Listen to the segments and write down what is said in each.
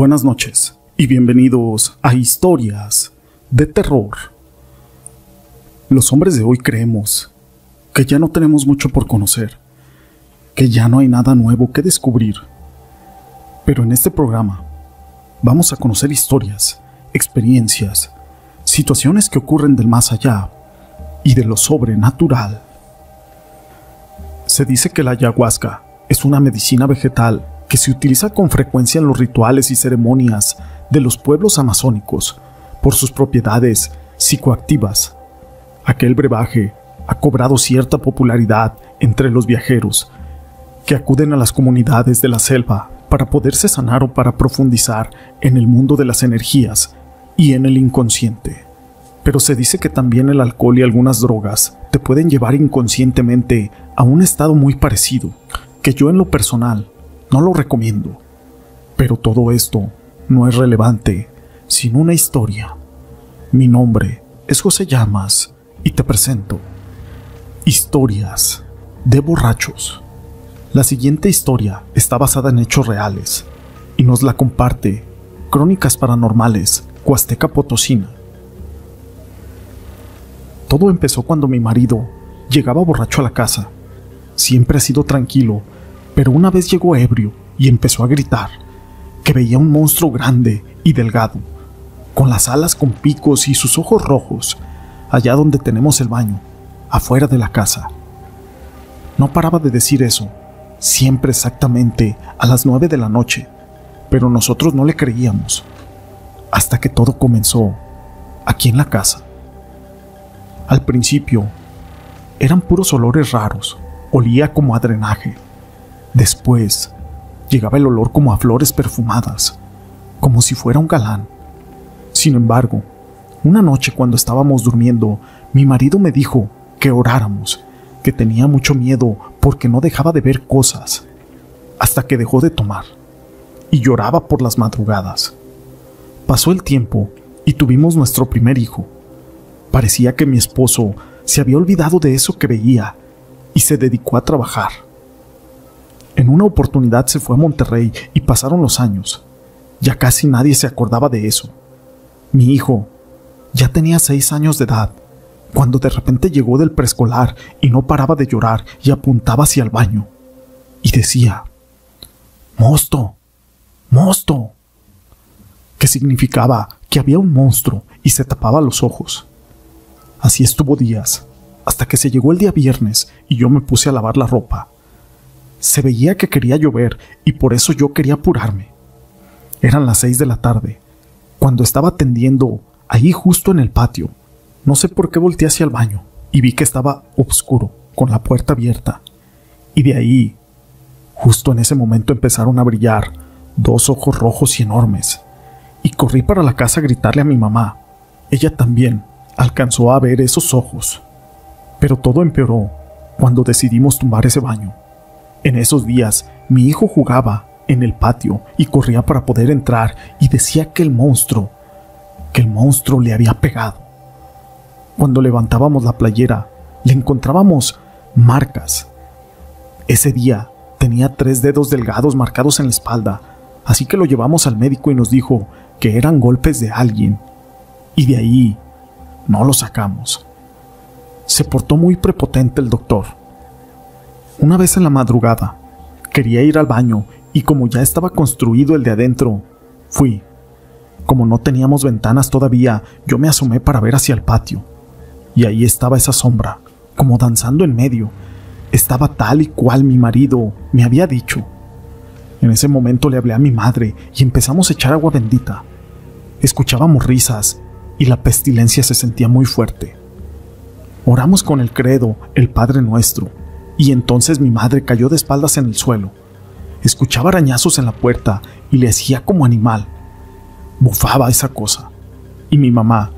Buenas noches y bienvenidos a Historias de Terror. Los hombres de hoy creemos que ya no tenemos mucho por conocer, que ya no hay nada nuevo que descubrir. Pero en este programa vamos a conocer historias, experiencias, situaciones que ocurren del más allá y de lo sobrenatural. Se dice que la ayahuasca es una medicina vegetal que se utiliza con frecuencia en los rituales y ceremonias de los pueblos amazónicos por sus propiedades psicoactivas. Aquel brebaje ha cobrado cierta popularidad entre los viajeros que acuden a las comunidades de la selva para poderse sanar o para profundizar en el mundo de las energías y en el inconsciente. Pero se dice que también el alcohol y algunas drogas te pueden llevar inconscientemente a un estado muy parecido, que yo en lo personal no lo recomiendo. Pero todo esto no es relevante sin una historia. Mi nombre es José Llamas y te presento Historias de borrachos. La siguiente historia está basada en hechos reales y nos la comparte Crónicas Paranormales Huasteca Potosina. Todo empezó cuando mi marido llegaba borracho a la casa. Siempre ha sido tranquilo pero una vez llegó ebrio y empezó a gritar que veía un monstruo grande y delgado, con las alas con picos y sus ojos rojos, allá donde tenemos el baño, afuera de la casa. No paraba de decir eso, siempre exactamente a las nueve de la noche, pero nosotros no le creíamos, hasta que todo comenzó aquí en la casa. Al principio, eran puros olores raros, olía como a drenaje Después, llegaba el olor como a flores perfumadas, como si fuera un galán. Sin embargo, una noche cuando estábamos durmiendo, mi marido me dijo que oráramos, que tenía mucho miedo porque no dejaba de ver cosas, hasta que dejó de tomar, y lloraba por las madrugadas. Pasó el tiempo y tuvimos nuestro primer hijo. Parecía que mi esposo se había olvidado de eso que veía y se dedicó a trabajar. En una oportunidad se fue a Monterrey y pasaron los años. Ya casi nadie se acordaba de eso. Mi hijo ya tenía seis años de edad, cuando de repente llegó del preescolar y no paraba de llorar y apuntaba hacia el baño. Y decía, Mosto, Mosto, que significaba que había un monstruo y se tapaba los ojos. Así estuvo días, hasta que se llegó el día viernes y yo me puse a lavar la ropa se veía que quería llover y por eso yo quería apurarme. Eran las seis de la tarde, cuando estaba tendiendo ahí justo en el patio. No sé por qué volteé hacia el baño y vi que estaba oscuro, con la puerta abierta. Y de ahí, justo en ese momento empezaron a brillar dos ojos rojos y enormes. Y corrí para la casa a gritarle a mi mamá. Ella también alcanzó a ver esos ojos. Pero todo empeoró cuando decidimos tumbar ese baño. En esos días, mi hijo jugaba en el patio y corría para poder entrar y decía que el monstruo, que el monstruo le había pegado. Cuando levantábamos la playera, le encontrábamos marcas. Ese día tenía tres dedos delgados marcados en la espalda, así que lo llevamos al médico y nos dijo que eran golpes de alguien. Y de ahí no lo sacamos. Se portó muy prepotente el doctor una vez en la madrugada, quería ir al baño y como ya estaba construido el de adentro, fui. Como no teníamos ventanas todavía, yo me asomé para ver hacia el patio. Y ahí estaba esa sombra, como danzando en medio. Estaba tal y cual mi marido me había dicho. En ese momento le hablé a mi madre y empezamos a echar agua bendita. Escuchábamos risas y la pestilencia se sentía muy fuerte. Oramos con el credo, el Padre nuestro, y entonces mi madre cayó de espaldas en el suelo. Escuchaba arañazos en la puerta y le hacía como animal. Bufaba esa cosa. Y mi mamá,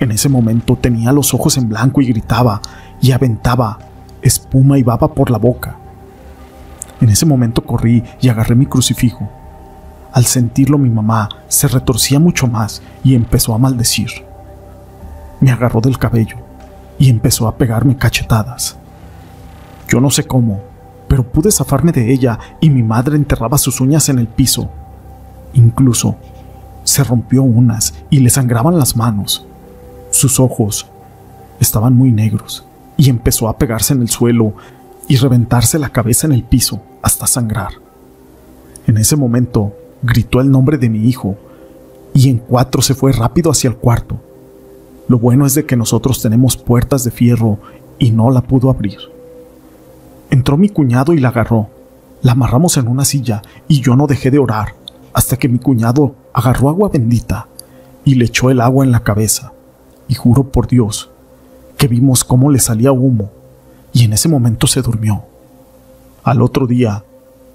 en ese momento tenía los ojos en blanco y gritaba y aventaba espuma y baba por la boca. En ese momento corrí y agarré mi crucifijo. Al sentirlo mi mamá se retorcía mucho más y empezó a maldecir. Me agarró del cabello y empezó a pegarme cachetadas. Yo no sé cómo, pero pude zafarme de ella y mi madre enterraba sus uñas en el piso. Incluso se rompió unas y le sangraban las manos. Sus ojos estaban muy negros y empezó a pegarse en el suelo y reventarse la cabeza en el piso hasta sangrar. En ese momento gritó el nombre de mi hijo y en cuatro se fue rápido hacia el cuarto. Lo bueno es de que nosotros tenemos puertas de fierro y no la pudo abrir. Entró mi cuñado y la agarró. La amarramos en una silla y yo no dejé de orar hasta que mi cuñado agarró agua bendita y le echó el agua en la cabeza. Y juro por Dios que vimos cómo le salía humo y en ese momento se durmió. Al otro día,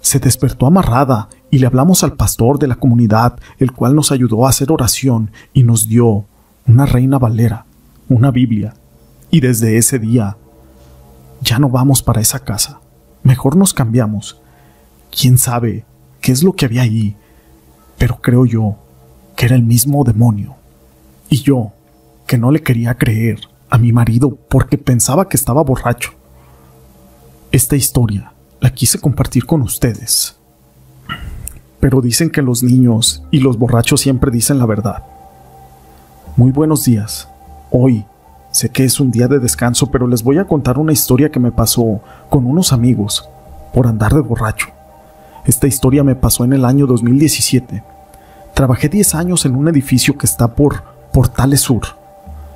se despertó amarrada y le hablamos al pastor de la comunidad, el cual nos ayudó a hacer oración y nos dio una reina valera, una Biblia. Y desde ese día, ya no vamos para esa casa. Mejor nos cambiamos. ¿Quién sabe qué es lo que había ahí? Pero creo yo que era el mismo demonio. Y yo, que no le quería creer a mi marido porque pensaba que estaba borracho. Esta historia la quise compartir con ustedes. Pero dicen que los niños y los borrachos siempre dicen la verdad. Muy buenos días. Hoy sé que es un día de descanso, pero les voy a contar una historia que me pasó con unos amigos por andar de borracho. Esta historia me pasó en el año 2017. Trabajé 10 años en un edificio que está por Portales Sur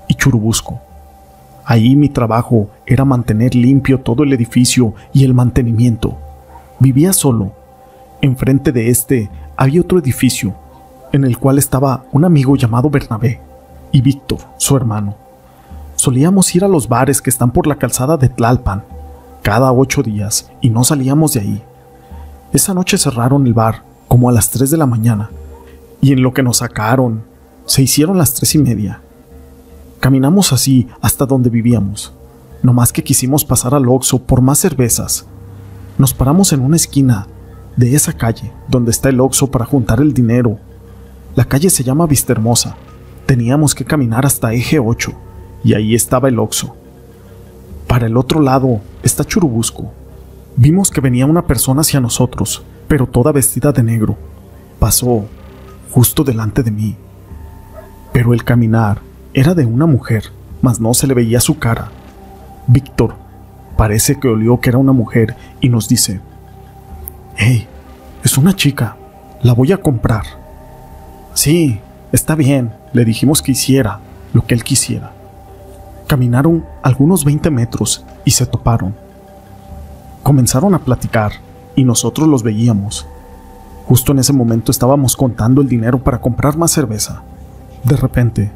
y Churubusco. Ahí mi trabajo era mantener limpio todo el edificio y el mantenimiento. Vivía solo. Enfrente de este había otro edificio, en el cual estaba un amigo llamado Bernabé y Víctor, su hermano. Solíamos ir a los bares que están por la calzada de Tlalpan, cada ocho días, y no salíamos de ahí. Esa noche cerraron el bar, como a las tres de la mañana, y en lo que nos sacaron, se hicieron las tres y media. Caminamos así hasta donde vivíamos. No más que quisimos pasar al Oxo por más cervezas. Nos paramos en una esquina de esa calle donde está el Oxo para juntar el dinero. La calle se llama Vistahermosa. Teníamos que caminar hasta eje 8 y ahí estaba el Oxo. Para el otro lado está Churubusco. Vimos que venía una persona hacia nosotros, pero toda vestida de negro. Pasó justo delante de mí. Pero el caminar era de una mujer, mas no se le veía su cara. Víctor parece que olió que era una mujer y nos dice, Hey, es una chica, la voy a comprar. Sí, está bien, le dijimos que hiciera lo que él quisiera. Caminaron algunos 20 metros y se toparon. Comenzaron a platicar y nosotros los veíamos. Justo en ese momento estábamos contando el dinero para comprar más cerveza. De repente,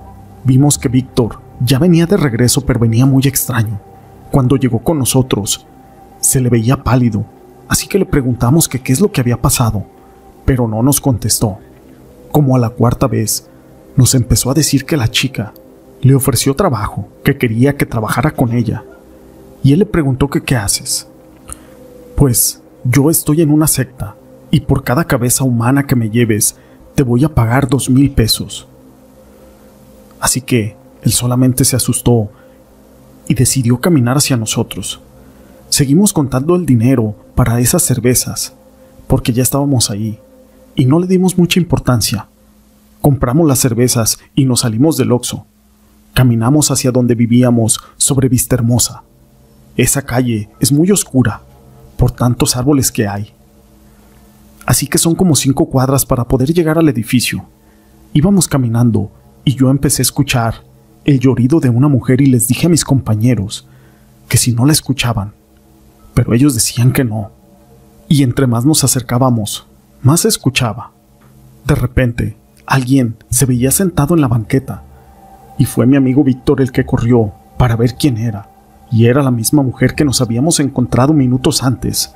Vimos que Víctor ya venía de regreso, pero venía muy extraño. Cuando llegó con nosotros, se le veía pálido, así que le preguntamos qué es lo que había pasado, pero no nos contestó. Como a la cuarta vez, nos empezó a decir que la chica le ofreció trabajo, que quería que trabajara con ella. Y él le preguntó qué haces. Pues yo estoy en una secta, y por cada cabeza humana que me lleves, te voy a pagar dos mil pesos. Así que él solamente se asustó y decidió caminar hacia nosotros. Seguimos contando el dinero para esas cervezas, porque ya estábamos ahí, y no le dimos mucha importancia. Compramos las cervezas y nos salimos del Oxo. Caminamos hacia donde vivíamos, sobre Vista Hermosa. Esa calle es muy oscura, por tantos árboles que hay. Así que son como cinco cuadras para poder llegar al edificio. Íbamos caminando y yo empecé a escuchar el llorido de una mujer y les dije a mis compañeros que si no la escuchaban, pero ellos decían que no. Y entre más nos acercábamos, más se escuchaba. De repente, alguien se veía sentado en la banqueta, y fue mi amigo Víctor el que corrió para ver quién era, y era la misma mujer que nos habíamos encontrado minutos antes.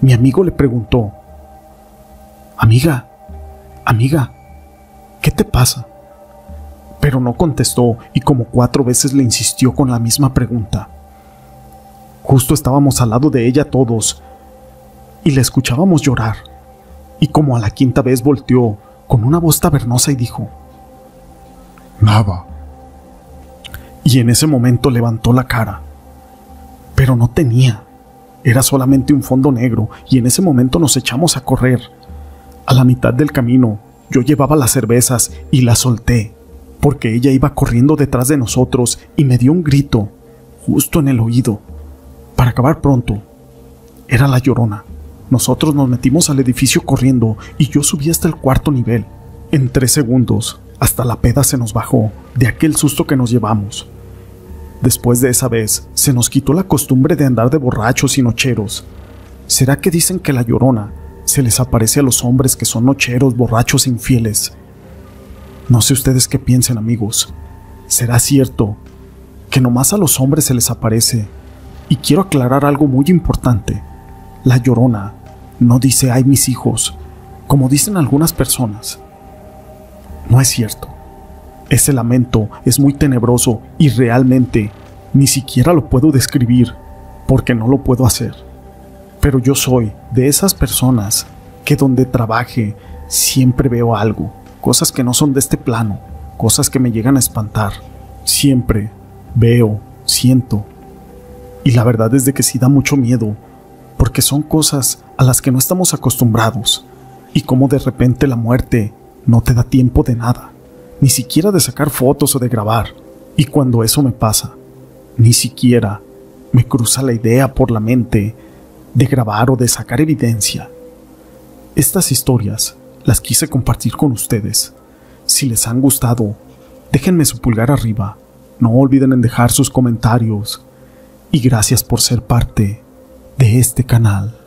Mi amigo le preguntó, Amiga, amiga, ¿qué te pasa? pero no contestó y como cuatro veces le insistió con la misma pregunta. Justo estábamos al lado de ella todos y le escuchábamos llorar, y como a la quinta vez volteó con una voz tabernosa y dijo, Nada. Y en ese momento levantó la cara, pero no tenía, era solamente un fondo negro, y en ese momento nos echamos a correr. A la mitad del camino, yo llevaba las cervezas y las solté, porque ella iba corriendo detrás de nosotros y me dio un grito, justo en el oído. Para acabar pronto, era la llorona. Nosotros nos metimos al edificio corriendo y yo subí hasta el cuarto nivel. En tres segundos, hasta la peda se nos bajó de aquel susto que nos llevamos. Después de esa vez, se nos quitó la costumbre de andar de borrachos y nocheros. ¿Será que dicen que la llorona se les aparece a los hombres que son nocheros, borrachos infieles? No sé ustedes qué piensen, amigos. ¿Será cierto que nomás a los hombres se les aparece? Y quiero aclarar algo muy importante. La llorona no dice ay mis hijos, como dicen algunas personas. No es cierto. Ese lamento es muy tenebroso y realmente ni siquiera lo puedo describir porque no lo puedo hacer. Pero yo soy de esas personas que donde trabaje siempre veo algo, cosas que no son de este plano, cosas que me llegan a espantar. Siempre veo, siento. Y la verdad es de que sí da mucho miedo, porque son cosas a las que no estamos acostumbrados, y como de repente la muerte no te da tiempo de nada ni siquiera de sacar fotos o de grabar. Y cuando eso me pasa, ni siquiera me cruza la idea por la mente de grabar o de sacar evidencia. Estas historias las quise compartir con ustedes. Si les han gustado, déjenme su pulgar arriba. No olviden en dejar sus comentarios. Y gracias por ser parte de este canal.